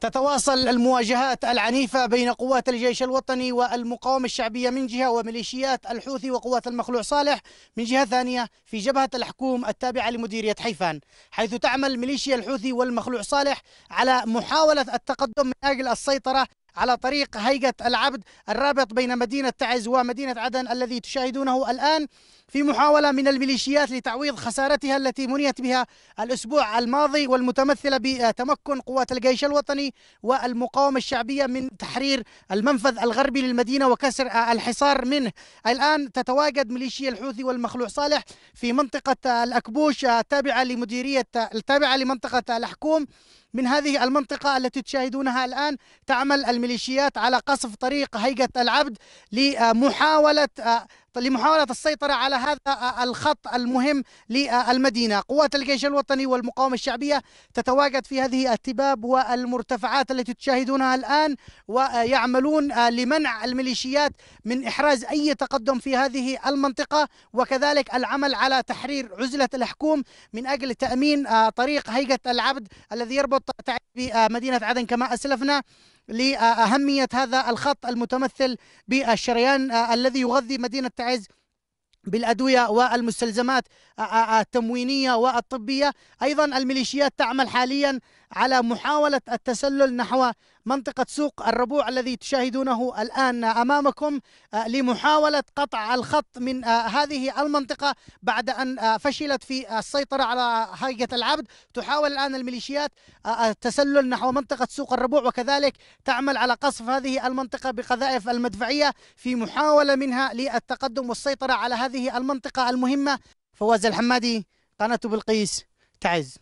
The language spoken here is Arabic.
تتواصل المواجهات العنيفة بين قوات الجيش الوطني والمقاومة الشعبية من جهة وميليشيات الحوثي وقوات المخلوع صالح من جهة ثانية في جبهة الحكوم التابعة لمديرية حيفان حيث تعمل ميليشيا الحوثي والمخلوع صالح على محاولة التقدم من أجل السيطرة على طريق هيئة العبد الرابط بين مدينة تعز ومدينة عدن الذي تشاهدونه الآن في محاولة من الميليشيات لتعويض خسارتها التي منيت بها الأسبوع الماضي والمتمثلة بتمكن قوات الجيش الوطني والمقاومة الشعبية من تحرير المنفذ الغربي للمدينة وكسر الحصار منه. الآن تتواجد ميليشيا الحوثي والمخلوع صالح في منطقة الأكبوش التابعة لمديرية التابعة لمنطقة الحكوم من هذه المنطقة التي تشاهدونها الآن تعمل الميليشيات على قصف طريق هيئة العبد لمحاولة لمحاولة السيطرة على هذا الخط المهم للمدينة. قوات الجيش الوطني والمقاومة الشعبية تتواجد في هذه التباب والمرتفعات التي تشاهدونها الآن ويعملون لمنع الميليشيات من إحراز أي تقدم في هذه المنطقة وكذلك العمل على تحرير عزلة الحكوم من أجل تأمين طريق هيئة العبد الذي يربط بمدينة عدن كما أسلفنا. لأهمية هذا الخط المتمثل بالشريان الذي يغذي مدينة تعز بالأدوية والمستلزمات التموينية والطبية. أيضا الميليشيات تعمل حاليا على محاولة التسلل نحو منطقة سوق الربوع الذي تشاهدونه الآن أمامكم لمحاولة قطع الخط من هذه المنطقة بعد أن فشلت في السيطرة على هيئة العبد. تحاول الآن الميليشيات التسلل نحو منطقة سوق الربوع وكذلك تعمل على قصف هذه المنطقة بقذائف المدفعية في محاولة منها للتقدم والسيطرة على هذه المنطقة المهمة. فواز الحمادي قناة بلقيس تعز.